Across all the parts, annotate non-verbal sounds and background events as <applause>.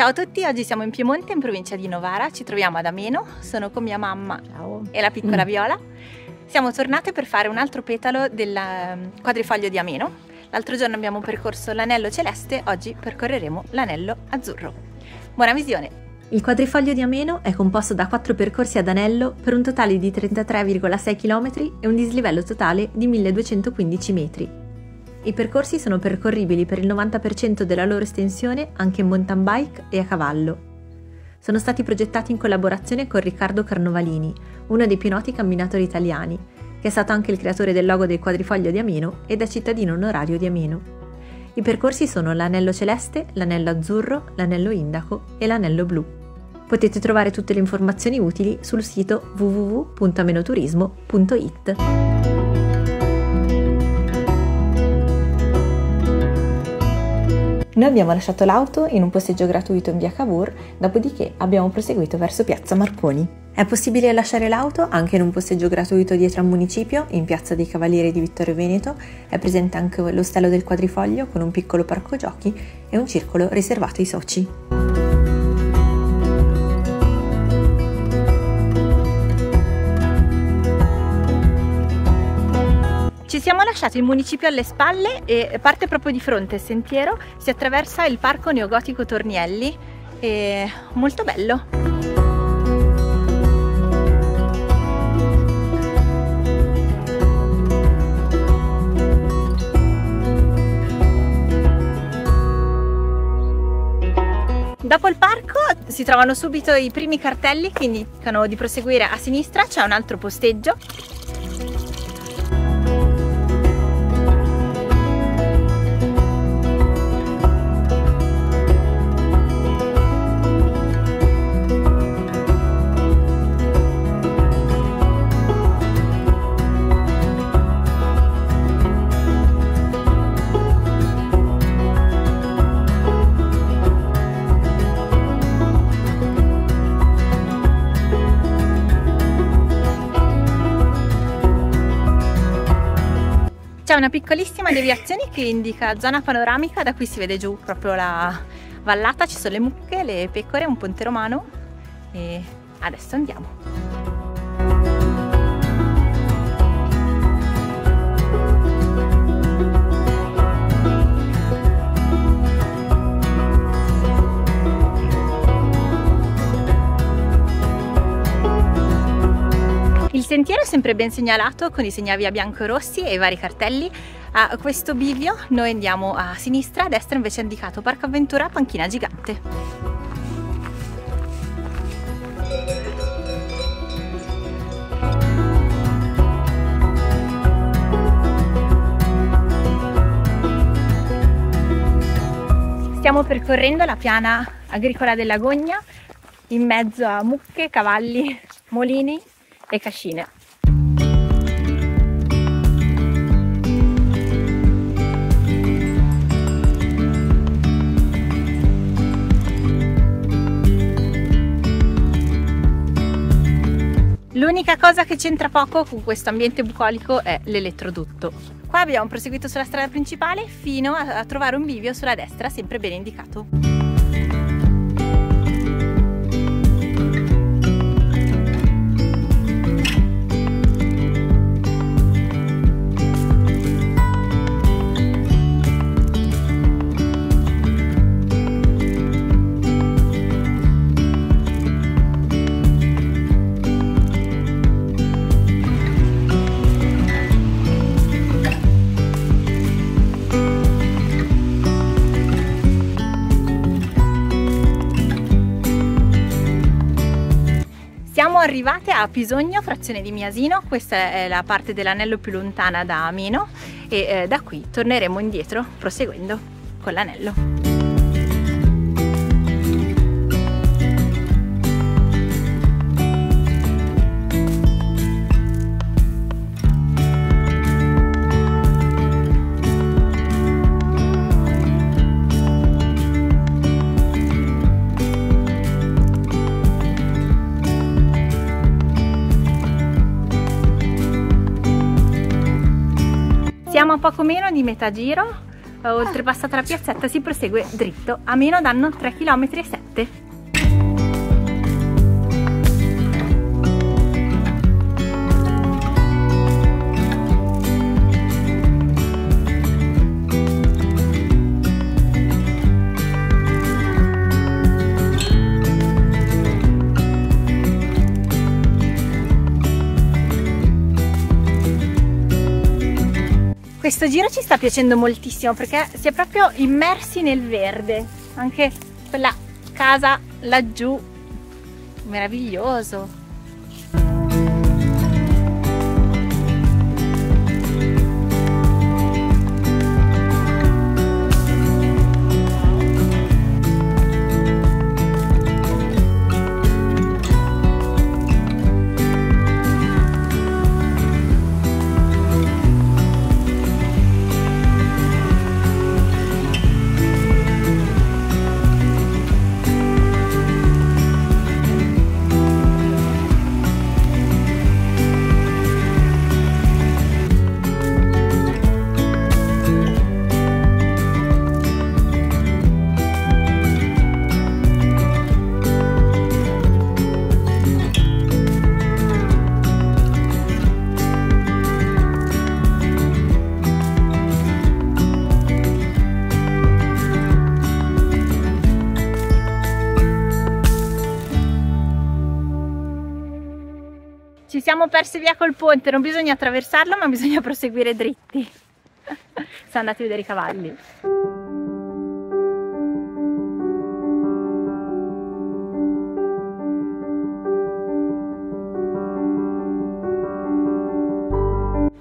Ciao a tutti, oggi siamo in Piemonte, in provincia di Novara, ci troviamo ad Ameno, sono con mia mamma Ciao. e la piccola Mm. Viola. Siamo tornate per fare un altro petalo del ehm, quadrifoglio di Ameno. L'altro giorno abbiamo percorso l'anello celeste, oggi percorreremo l'anello azzurro. Buona visione! Il quadrifoglio di Ameno è composto da quattro percorsi ad anello per un totale di 33,6 km e un dislivello totale di 1215 metri. I percorsi sono percorribili per il 90% della loro estensione anche in mountain bike e a cavallo. Sono stati progettati in collaborazione con Riccardo Carnovalini, uno dei più noti camminatori italiani, che è stato anche il creatore del logo del quadrifoglio di Ameno ed è cittadino onorario di Ameno. I percorsi sono l'anello celeste, l'anello azzurro, l'anello indaco e l'anello blu. Potete trovare tutte le informazioni utili sul sito www.amenoturismo.it. Noi abbiamo lasciato l'auto in un posteggio gratuito in via Cavour, dopodiché abbiamo proseguito verso piazza Marconi. È possibile lasciare l'auto anche in un posteggio gratuito dietro al municipio, in piazza dei Cavalieri di Vittorio Veneto. È presente anche l'ostello del quadrifoglio con un piccolo parco giochi e un circolo riservato ai soci. Lasciati il municipio alle spalle e parte proprio di fronte il sentiero, si attraversa il parco neogotico Tornielli, e molto bello. Dopo il parco si trovano subito i primi cartelli che indicano di proseguire a sinistra, c'è un altro posteggio C'è una piccolissima deviazione che indica zona panoramica da cui si vede giù proprio la vallata, ci sono le mucche, le pecore, un ponte romano e adesso andiamo. Sempre ben segnalato con i segnavia bianco e rossi e i vari cartelli. A questo bivio noi andiamo a sinistra, a destra invece è indicato Parco Avventura Panchina Gigante. Stiamo percorrendo la piana agricola della Gogna in mezzo a mucche, cavalli, molini e cascine. L'unica cosa che c'entra poco con questo ambiente bucolico è l'elettrodotto. Qua abbiamo proseguito sulla strada principale fino a, trovare un bivio sulla destra, sempre ben indicato. Arrivate a Pisogno, frazione di Miasino, questa è la parte dell'anello più lontana da Amino e eh, da qui torneremo indietro proseguendo con l'anello. Poco meno di metà giro, oltrepassata la piazzetta si prosegue dritto, a meno danno 3 km Questo giro ci sta piacendo moltissimo perché si è proprio immersi nel verde. Anche quella casa laggiù, meraviglioso. Ci siamo persi via col ponte, non bisogna attraversarlo ma bisogna <laughs> proseguire dritti. <laughs> Siamo andati a vedere i cavalli.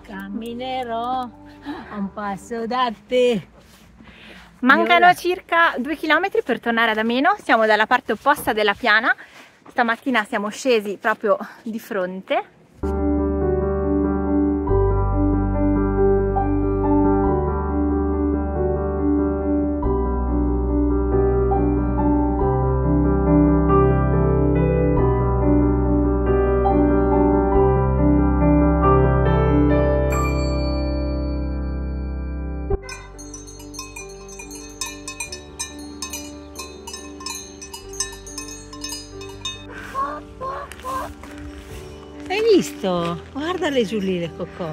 Camminerò a un passo da te. Mancano circa due chilometri per tornare ad Ameno, siamo dalla parte opposta della piana Stamattina siamo scesi proprio di fronte Hai visto? Guardale giù lì le cocò.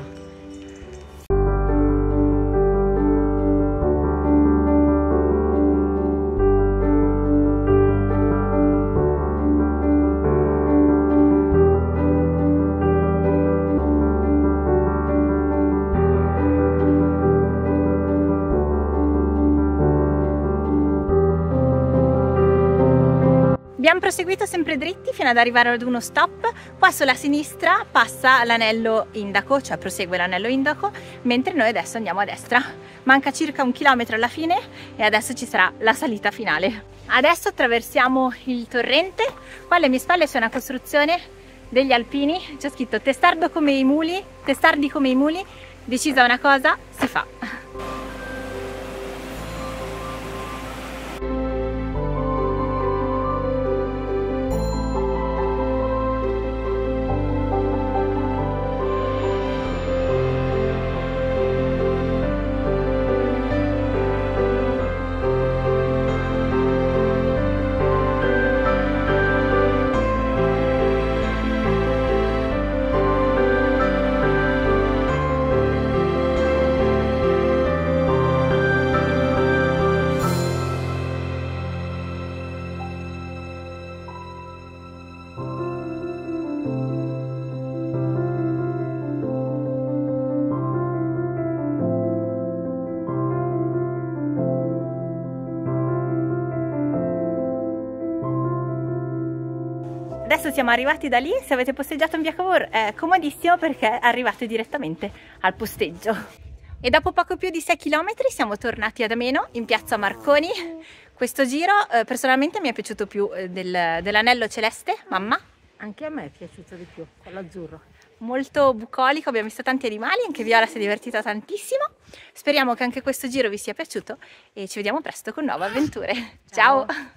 Abbiamo proseguito sempre dritti fino ad arrivare ad uno stop, qua sulla sinistra passa l'anello indaco, cioè prosegue l'anello indaco, mentre noi adesso andiamo a destra. Manca circa un chilometro alla fine e adesso ci sarà la salita finale. Adesso attraversiamo il torrente, qua alle mie spalle c'è una costruzione degli alpini, c'è scritto testardo come i muli, testardi come i muli, decisa una cosa, si fa. Adesso siamo arrivati da lì, se avete posteggiato in via Cavour è comodissimo perché arrivate direttamente al posteggio. E dopo poco più di 6 km siamo tornati ad Ameno, in piazza Marconi. Questo giro eh, personalmente mi è piaciuto più eh, del, dell'anello celeste, mamma? Anche a me è piaciuto di più, quello azzurro. Molto bucolico, abbiamo visto tanti animali, anche Viola si è divertita tantissimo. Speriamo che anche questo giro vi sia piaciuto e ci vediamo presto con nuove avventure. Ciao. Ciao.